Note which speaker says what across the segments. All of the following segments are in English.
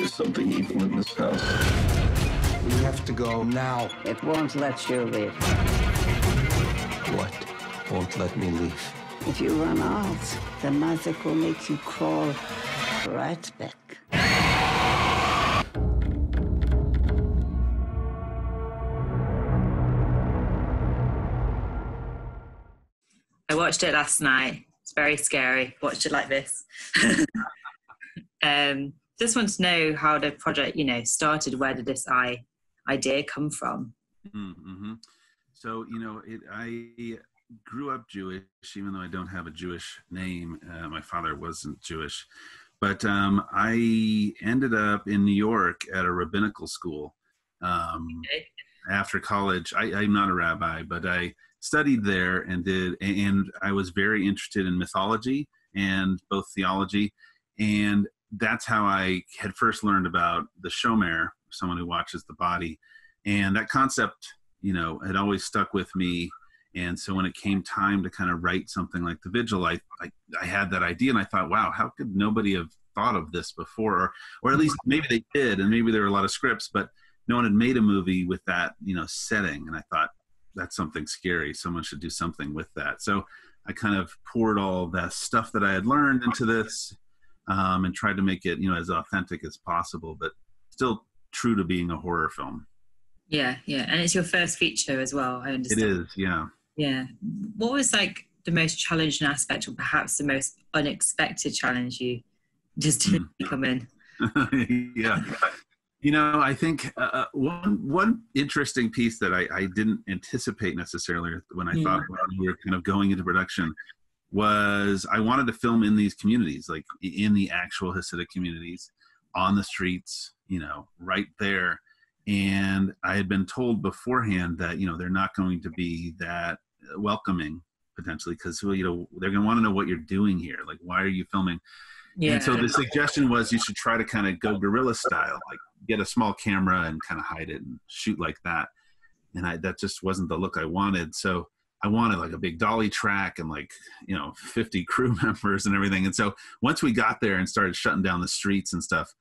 Speaker 1: There's something evil in this house.
Speaker 2: We have to go now.
Speaker 3: It won't let you leave.
Speaker 2: What won't let me leave?
Speaker 3: If you run out, the magic will make you crawl right back.
Speaker 4: I watched it last night. It's very scary. Watched it like this. um, just want to know how the project, you know, started. Where did this I, idea come from?
Speaker 5: Mm-hmm. So you know, it, I grew up Jewish, even though I don't have a Jewish name. Uh, my father wasn't Jewish, but um, I ended up in New York at a rabbinical school. Um,
Speaker 4: Okay.
Speaker 5: After college, I, I'm not a rabbi, but I studied there and did, and I was very interested in mythology and both theology, and that's how I had first learned about the shomer, someone who watches the body, and that concept, you know, had always stuck with me. And so when it came time to kind of write something like the Vigil, I, I I had that idea, and I thought, wow, how could nobody have thought of this before, or or at least maybe they did, and maybe there were a lot of scripts, but no one had made a movie with that you know setting, and I thought that's something scary. Someone should do something with that. So I kind of poured all the stuff that I had learned into this, um, and tried to make it you know as authentic as possible, but still true to being a horror film.
Speaker 4: Yeah, yeah, and it's your first feature as well. I understand.
Speaker 5: is, yeah.
Speaker 4: Yeah. What was like the most challenging aspect, or perhaps the most unexpected challenge you just didn't come in?
Speaker 5: yeah. You know, I think uh, one one interesting piece that I, I didn't anticipate necessarily when I
Speaker 4: Yeah.
Speaker 5: thought we were kind of going into production was I wanted to film in these communities, like in the actual Hasidic communities, on the streets, you know, right there. And I had been told beforehand that you know they're not going to be that welcoming potentially because you know they're going to want to know what you're doing here. Like, why are you filming?
Speaker 4: Yeah.
Speaker 5: And so the suggestion was you should try to kind of go guerrilla style, like get a small camera and kind of hide it and shoot like that. And I, that just wasn't the look I wanted. So I wanted like a big dolly track and like, you know, 50 crew members and everything. And so once we got there and started shutting down the streets and stuff,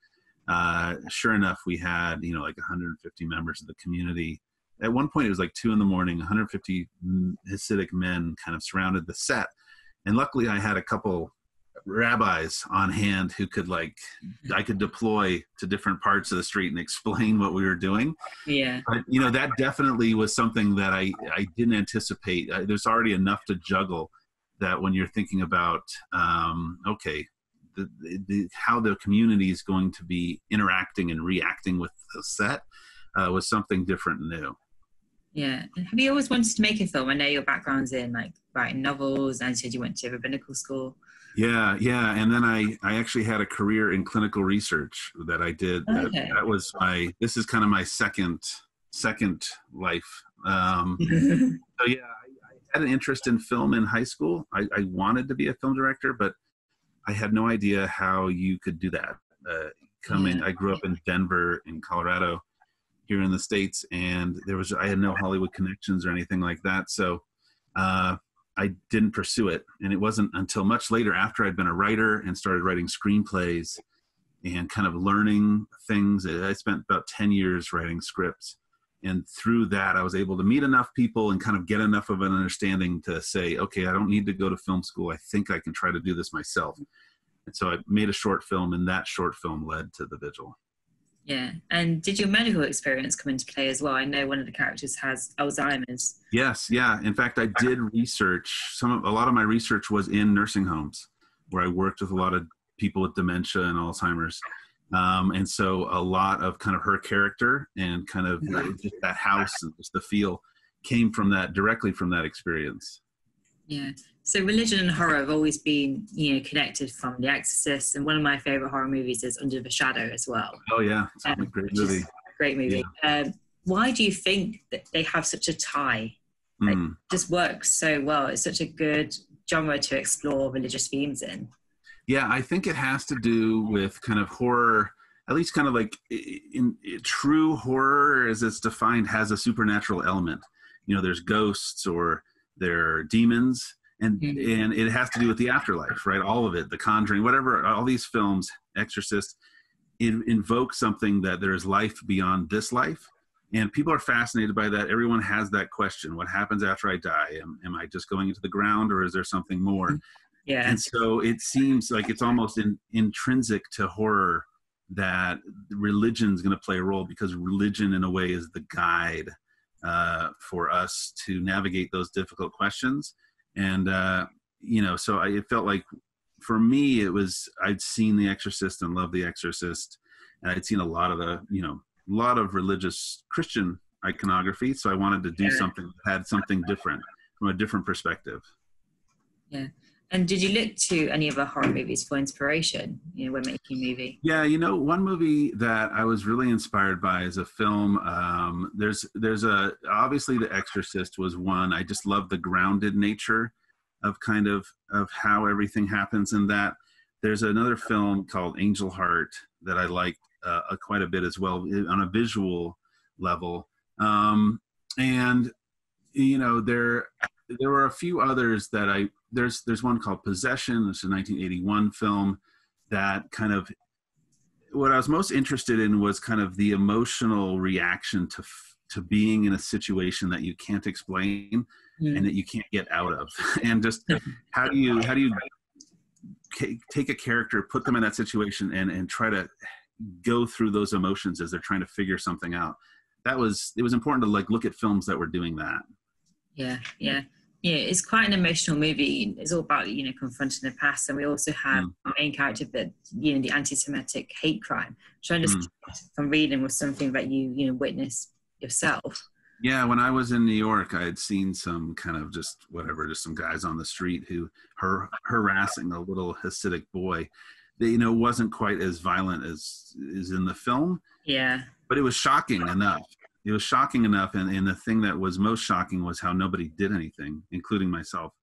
Speaker 5: uh, sure enough, we had, you know, like 150 members of the community. At one point, it was like two in the morning, 150 Hasidic men kind of surrounded the set. And luckily, I had a couple rabbis on hand who could like I could deploy to different parts of the street and explain what we were doing.
Speaker 4: yeah.
Speaker 5: But you know that definitely was something that I I didn't anticipate. Uh, there's already enough to juggle that when you're thinking about um, okay. The, the, how the community is going to be interacting and reacting with the set uh, was something different and new.
Speaker 4: Yeah. Have you always wanted to make a film? I know your background's in like writing novels and said you went to a rabbinical school.
Speaker 5: Yeah, yeah, and then I I actually had a career in clinical research that I did. That,
Speaker 4: Okay.
Speaker 5: that was my. This is kind of my second second life. Um, so yeah, I, I had an interest in film in high school. I, I wanted to be a film director, but I had no idea how you could do that. Uh, coming,
Speaker 4: Yeah.
Speaker 5: I grew up in Denver, in Colorado, here in the states, and there was I had no Hollywood connections or anything like that. So. Uh, I didn't pursue it. And it wasn't until much later, after I'd been a writer and started writing screenplays and kind of learning things. I spent about 10 years writing scripts. And through that, I was able to meet enough people and kind of get enough of an understanding to say, okay, I don't need to go to film school. I think I can try to do this myself. And so I made a short film, and that short film led to The Vigil.
Speaker 4: Yeah. And did your medical experience come into play as well? I know one of the characters has Alzheimer's.
Speaker 5: Yes, yeah. In fact, I did research. Some of, a lot of my research was in nursing homes, where I worked with a lot of people with dementia and Alzheimer's, um, and so a lot of kind of her character and kind of just that house and just the feel came from that directly from that experience.
Speaker 4: Yeah. So religion and horror have always been, you know, connected from The Exorcist, and one of my favorite horror movies is Under the Shadow as well.
Speaker 5: Oh yeah, it's a
Speaker 4: Um,
Speaker 5: great movie.
Speaker 4: a Great movie. Um, why do you think that they have such a tie? Like,
Speaker 5: Mm.
Speaker 4: just works so well. It's such a good genre to explore religious themes in.
Speaker 5: Yeah, I think it has to do with kind of horror, at least kind of like in, in true horror as it's defined has a supernatural element. You know, there's ghosts or there are demons, and
Speaker 4: Mhm.
Speaker 5: and it has to do with the afterlife, right? All of it, The Conjuring, whatever, all these films, Exorcist, it invokes something that there is life beyond this life. And people are fascinated by that. Everyone has that question. What happens after i die? Am, am i just going into the ground or is there something more?
Speaker 4: Yeah.
Speaker 5: and so it seems like it's almost in, intrinsic to horror that religion is going to play a role because religion in a way is the guide uh, for us to navigate those difficult questions and uh, you know so I, it felt like for me it was i'd seen the exorcist and loved the exorcist. And i'd seen a lot of the you know a lot of religious christian iconography. So i wanted to do
Speaker 4: Yeah.
Speaker 5: something that had something different from a different perspective
Speaker 4: And did you look to any of other horror movies for inspiration? You know, when making a movie.
Speaker 5: Yeah, you know, one movie that I was really inspired by is a film. Um, there's, there's a obviously The Exorcist was one. I just love the grounded nature of kind of of how everything happens in that. There's another film called Angel Heart that I liked uh, quite a bit as well on a visual level. Um, and you know, there there were a few others that I there's there's one called Possession. It's a 1981 film that kind of what I was most interested in was kind of the emotional reaction to to being in a situation that you can't explain
Speaker 4: Mm.
Speaker 5: and that you can't get out of and just how do you how do you take a character put them in that situation and and try to go through those emotions as they're trying to figure something out that was it was important to like look at films that were doing that
Speaker 4: Yeah, yeah. Yeah, it's quite an emotional movie. It's all about, you know, confronting the past. And we also have
Speaker 5: Mm.
Speaker 4: our main character that, you know, the anti Semitic hate crime, which I understand
Speaker 5: Mm.
Speaker 4: from reading was something that you, you know, witnessed yourself.
Speaker 5: Yeah, when I was in New York, I had seen some kind of just whatever, just some guys on the street who har- harassing a little Hasidic boy. That you know, wasn't quite as violent as is in the film,
Speaker 4: Yeah.
Speaker 5: but it was shocking enough. It was shocking enough, and, and the thing that was most shocking was how nobody did anything, including myself.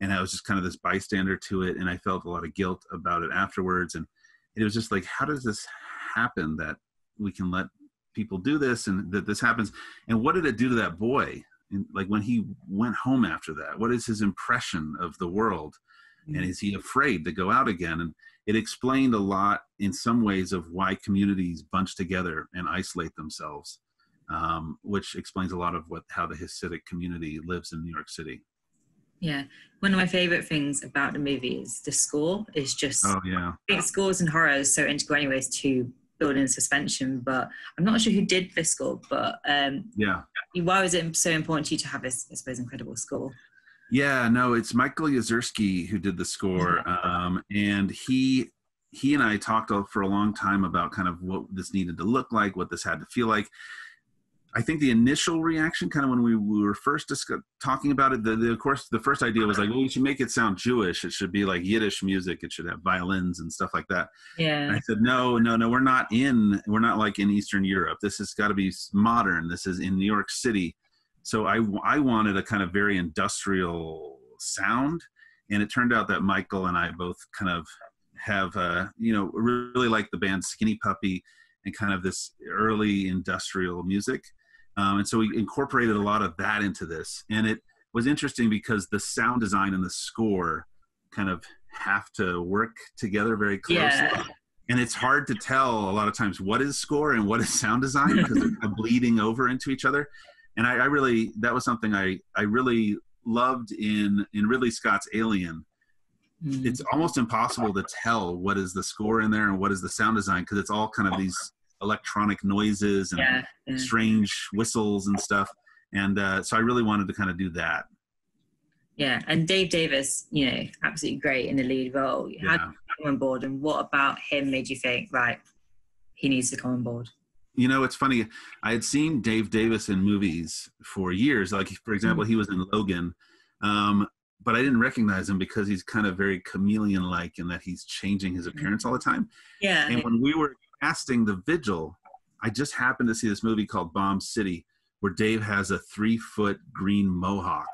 Speaker 5: And I was just kind of this bystander to it, and I felt a lot of guilt about it afterwards. And it was just like, how does this happen that we can let people do this and that this happens? And what did it do to that boy? And like when he went home after that, what is his impression of the world? Mm-hmm. And is he afraid to go out again? And it explained a lot in some ways of why communities bunch together and isolate themselves, um, which explains a lot of what how the Hasidic community lives in New York City.
Speaker 4: Yeah. One of my favorite things about the movie is the score is just
Speaker 5: Oh yeah,
Speaker 4: I think scores and horror is so integral anyways to building suspension, but I'm not sure who did the score, but um
Speaker 5: yeah,
Speaker 4: why was it so important to you to have this, I suppose, incredible score?
Speaker 5: yeah. No, it's Michael Yezerski who did the score, um, and he he and I talked for a long time about kind of what this needed to look like, what this had to feel like. I think the initial reaction, kind of when we, we were first discuss, talking about it, the, the, of course, the first idea was like, well, we should make it sound Jewish. It should be like Yiddish music. It should have violins and stuff like that. And
Speaker 4: Yeah.
Speaker 5: I said, no, no, no, we're not in, we're not like in Eastern Europe. This has got to be modern. This is in New York City. So I, I wanted a kind of very industrial sound. And it turned out that Michael and I both kind of have, uh, you know, really like the band Skinny Puppy and kind of this early industrial music. Um, and so we incorporated a lot of that into this. And it was interesting because the sound design and the score kind of have to work together very closely.
Speaker 4: Yeah.
Speaker 5: And it's hard to tell a lot of times what is score and what is sound design because they're kind of bleeding over into each other. And I, I really, that was something I, I really loved in, in Ridley Scott's Alien
Speaker 4: Mm.
Speaker 5: it's almost impossible to tell what is the score in there and what is the sound design because it's all kind of these electronic noises and
Speaker 4: yeah.
Speaker 5: strange whistles and stuff. And uh, so i really wanted to kind of do that.
Speaker 4: Yeah, and Dave Davis, you know, absolutely great in the lead role. How did
Speaker 5: yeah.
Speaker 4: you come on board, and what about him made you think, right, he needs to come on board?
Speaker 5: you know it's funny. I had seen dave davis in movies for years. Like for example he was in logan. Um, but i didn't recognize him because he's kind of very chameleon like in that he's changing his appearance all the time.
Speaker 4: Yeah,
Speaker 5: And when we were casting the vigil, I just happened to see this movie called Bomb City, where Dave has a three foot green mohawk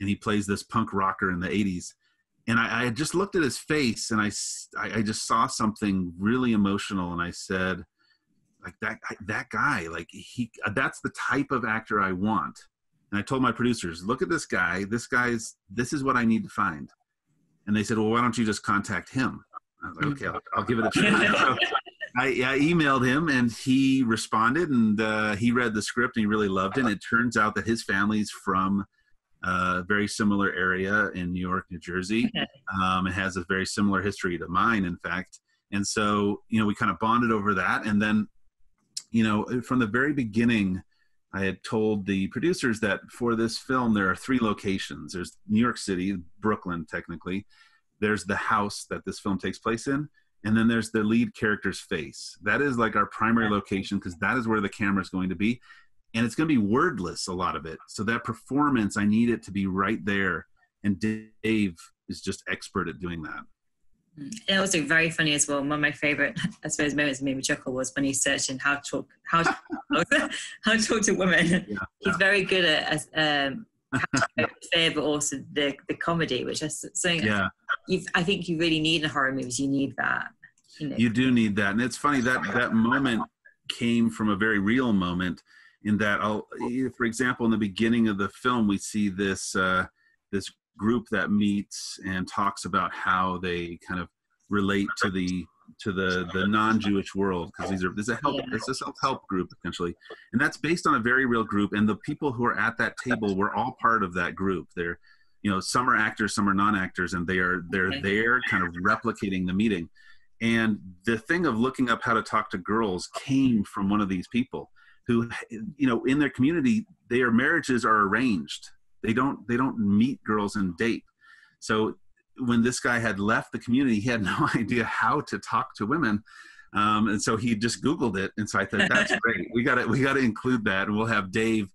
Speaker 5: and he plays this punk rocker in the 80s. And I, I had just looked at his face and I, I just saw something really emotional. And I said, like that, that guy, like he, that's the type of actor I want. And I told my producers, look at this guy. This guy's, this is what I need to find. And they said, well, why don't you just contact him? I was like, hmm. okay, I'll, I'll give it a try. I, I emailed him and he responded and uh, he read the script and he really loved it. And it turns out that his family's from a very similar area in New York, New Jersey.
Speaker 4: Okay.
Speaker 5: Um, it has a very similar history to mine, in fact. And so, you know, we kind of bonded over that. And then, you know, from the very beginning, I had told the producers that for this film, there are three locations there's New York City, Brooklyn, technically, there's the house that this film takes place in. And then there's the lead character's face. That is like our primary location because that is where the camera is going to be and it's going to be wordless a lot of it so that performance i need it to be right there and dave is just expert at doing that
Speaker 4: And also very funny as well. One of my favorite, I suppose, moments that made me chuckle was when he's searching how to talk, how to, how to talk to women.
Speaker 5: Yeah,
Speaker 4: He's very good at um, how to cope with fear, but also the the comedy, which is something
Speaker 5: yeah
Speaker 4: I think you really need in horror movies. You need that. You know.
Speaker 5: you do need that and it's funny that that moment came from a very real moment in that I'll, for example in the beginning of the film we see this uh, this group that meets and talks about how they kind of relate to the to the the non-Jewish world because these are this is a help it's a self-help group essentially. And that's based on a very real group and the people who are at that table were all part of that group. They're you know some are actors some are non-actors and they are they're there kind of replicating the meeting. And the thing of looking up how to talk to girls came from one of these people who you know in their community their marriages are arranged. They don't they don't meet girls and date. So when this guy had left the community he had no idea how to talk to women um, and so he just googled it and so i thought that's great we got to we got to include that and we'll have dave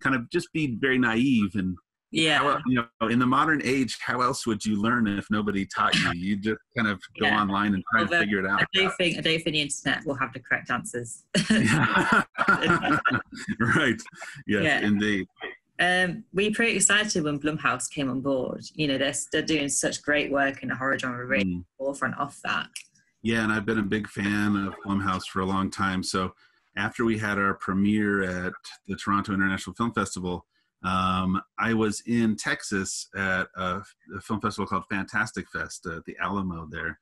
Speaker 5: kind of just be very naive and
Speaker 4: yeah.
Speaker 5: how, you know in the modern age how else would you learn if nobody taught you you just kind of go
Speaker 4: Yeah.
Speaker 5: online and try and figure it out
Speaker 4: I don't think I don't think the internet will have the correct answers.
Speaker 5: Yeah. right. Yes,
Speaker 4: Yeah.
Speaker 5: indeed.
Speaker 4: Um, we were pretty excited when Blumhouse came on board. You know, they're, they're doing such great work in the horror genre, really
Speaker 5: Mm.
Speaker 4: forefront of that.
Speaker 5: Yeah, and I've been a big fan of Blumhouse for a long time. So after we had our premiere at the Toronto International Film Festival, um, I was in Texas at a, a film festival called Fantastic Fest at the Alamo there,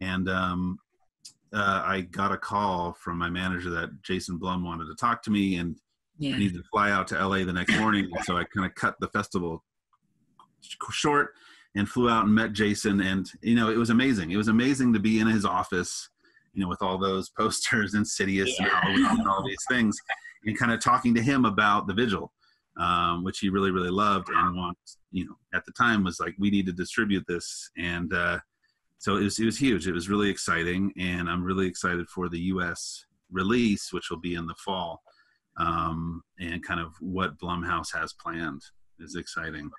Speaker 5: and um, uh, I got a call from my manager that Jason Blum wanted to talk to me, and
Speaker 4: Yeah.
Speaker 5: I needed to fly out to LA the next morning. So I kind of cut the festival short and flew out and met Jason. And, you know, it was amazing. It was amazing to be in his office, you know, with all those posters, Insidious and Halloween and all these things, and kind of talking to him about the vigil, um, which he really, really loved and wants, you know, at the time was like, we need to distribute this. And uh, so it was, it was huge. It was really exciting. And I'm really excited for the US release, which will be in the fall um, and kind of what Blumhouse has planned is exciting.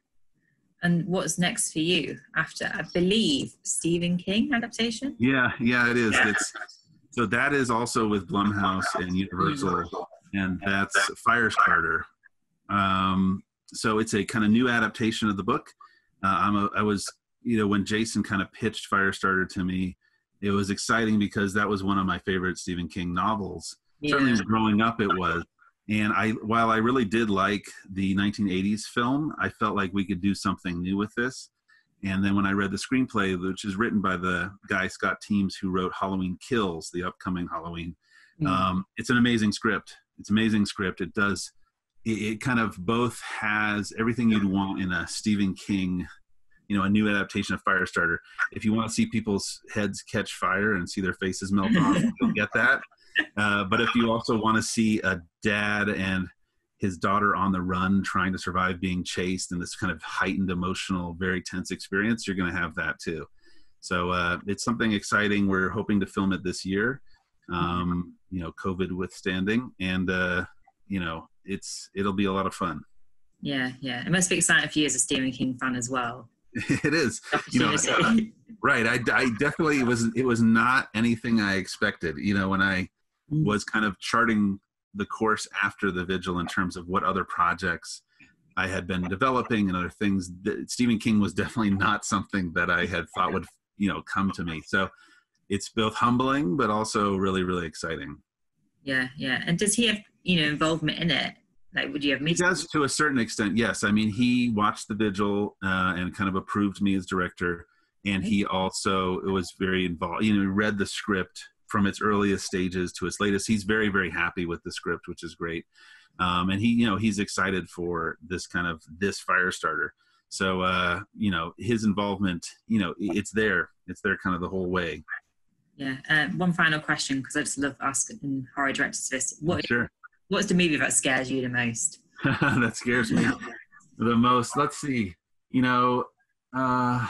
Speaker 4: And what's next for you after, I believe, Stephen King adaptation?
Speaker 5: Yeah, yeah, it is. It's so that is also with Blumhouse and Universal, and that's Firestarter. Um, so it's a kind of new adaptation of the book. Uh, I'm a, I was, you know, when Jason kind of pitched Firestarter to me, it was exciting because that was one of my favorite Stephen King novels. certainly growing up it was and i while i really did like the 1980s film i felt like we could do something new with this. And then when i read the screenplay which is written by the guy Scott Teems who wrote halloween kills the upcoming halloween
Speaker 4: Mm.
Speaker 5: um, it's an amazing script. It's amazing script. It does it, it kind of both has everything you'd want in a stephen king you know a new adaptation of firestarter. If you want to see people's heads catch fire and see their faces melt off you'll get that uh, but if you also want to see a dad and his daughter on the run trying to survive being chased in this kind of heightened emotional very tense experience you're going to have that too so uh, it's something exciting we're hoping to film it this year um, you know covid withstanding and uh, you know it's it'll be a lot of fun
Speaker 4: Yeah, yeah. It must be exciting for you as a Stephen King fan as well.
Speaker 5: it is you know
Speaker 4: Opportunity.
Speaker 5: right I, I definitely it was it was not anything i expected you know when i
Speaker 4: Mm.
Speaker 5: was kind of charting the course after the vigil in terms of what other projects i had been developing and other things that stephen king was definitely not something that i had thought would you know come to me so it's both humbling but also really really exciting
Speaker 4: yeah, yeah. And does he have, you know, involvement in it? Like, would you have
Speaker 5: He
Speaker 4: meetings?
Speaker 5: does to a certain extent, yes. I mean, he watched the vigil uh, and kind of approved me as director, and he also was very involved. You know, he read the script from its earliest stages to its latest. He's very very happy with the script, which is great. Um, and he you know he's excited for this kind of this Firestarter. So uh, you know his involvement, you know, it's there. It's there kind of the whole way.
Speaker 4: Yeah. Uh, one final question because I just love asking horror directors this. What
Speaker 5: Sure.
Speaker 4: What's the movie that scares you the most?
Speaker 5: that scares me the most. Let's see. You know, uh,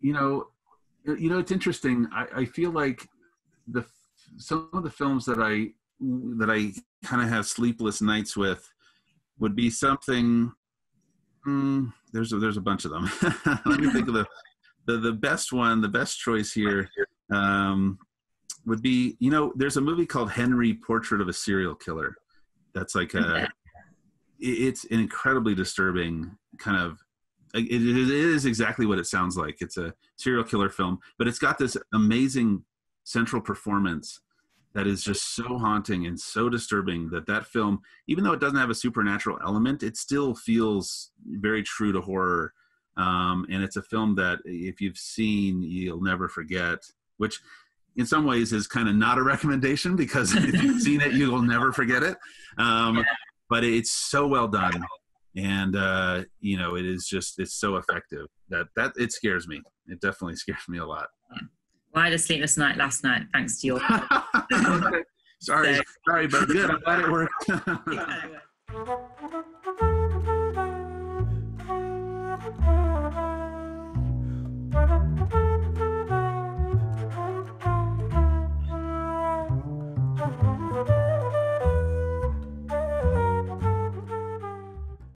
Speaker 5: you know, you know. It's interesting. I, I feel like the some of the films that I that I kind of have sleepless nights with would be something. Mm, there's a, there's a bunch of them. Let me think of the, the the best one. The best choice here um, would be you know. There's a movie called Henry: Portrait of a Serial Killer. That's like a. It's an incredibly disturbing kind of. It, it is exactly what it sounds like. It's a serial killer film, but it's got this amazing central performance that is just so haunting and so disturbing that that film even though it doesn't have a supernatural element it still feels very true to horror. Um, and it's a film that if you've seen you'll never forget which in some ways is kind of not a recommendation because if you've seen it you'll never forget it. Um, but it's so well done and uh, you know it is just it's so effective that that it scares me it definitely scares me a lot
Speaker 4: Well, I had a sleepless night last night thanks to your.
Speaker 5: sorry,
Speaker 4: So-
Speaker 5: sorry, but good. I'm glad it worked.